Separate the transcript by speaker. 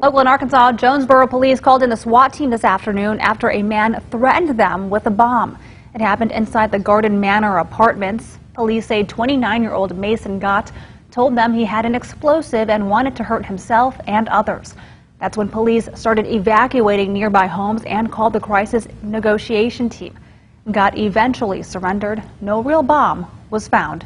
Speaker 1: Local in Arkansas, Jonesboro police called in the SWAT team this afternoon after a man threatened them with a bomb. It happened inside the Garden Manor apartments. Police say 29-year-old Mason Gott told them he had an explosive and wanted to hurt himself and others. That's when police started evacuating nearby homes and called the crisis negotiation team. Gott eventually surrendered. No real bomb was found.